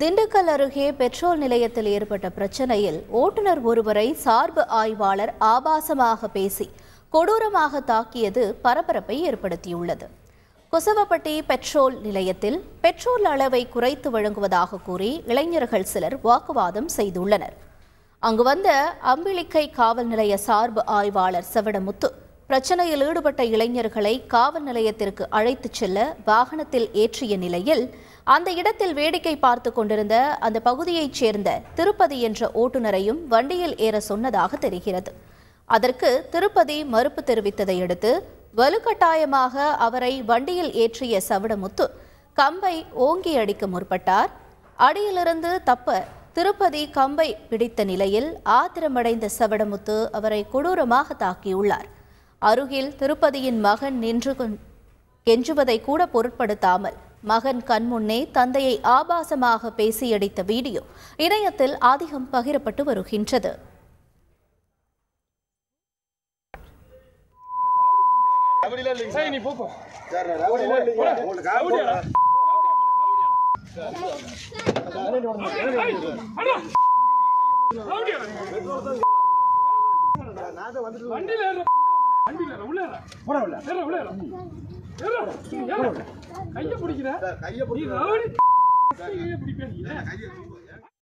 திண்டுக்கல் அருகே பெட்ரோல் நிலையத்தில் ஏற்பட்ட பிரச்சனையில் ஓட்டுநர் ஒருவரை சார்பு ஆய்வாளர் ஆபாசமாக பேசி கொடூரமாக தாக்கியது பரபரப்பை ஏற்படுத்தியுள்ளது. கொசவப்பட்டி பெட்ரோல் நிலையத்தில் பெட்ரோல் அளவை குறைத்து வழங்குவதாக கூறி இளைஞர்கள் சிலர் வாக்குவாதம் செய்துள்ளனர். அங்கு வந்த அம்பிளிக்கை காவல் நிலைய சார்பு ஆய்வாளர் செவடமுத்து பிரச்சனையில் ஈடுபட்ட இளைஞர்களை காவல் நிலையத்திற்கு அழைத்துச் செல்ல வாகனத்தில் ஏற்றிய நிலையில் அந்த இடத்தில் வேடிக்கை பார்த்து கொண்டிருந்த அந்த பகுதியைச் சேர்ந்த திருப்பதி என்ற ஓட்டுநரையும் வண்டியில் ஏற சொன்னதாக தெரிகிறது. அதற்கு திருப்பதி மறுப்பு தெரிவித்ததை அடுத்து வலுக்கட்டாயமாக அவரை வண்டியில் ஏற்றிய சவடமுத்து கம்பை ஓங்கி அடிக்க முற்பட்டார். அடியிலிருந்து தப்ப திருப்பதி கம்பை பிடித்த நிலையில் ஆத்திரமடைந்த சவடமுத்து அவரை கொடூரமாக தாக்கியுள்ளார். அருகில் திருப்பதியின் மகன் நின்று கொண்- கெஞ்சுவதை கூட பொருட்படுத்தாமல் மகன் கண்முன்னே தந்தையை ஆபாசமாக பேசியடித்த வீடியோ இணையத்தில் அதிகம் பகிரப்பட்டு வருகின்றது. வண்டியில கையை பிடிக்கிற. நீ ரவுடி. கையை. பிடிப்பேன் நீ.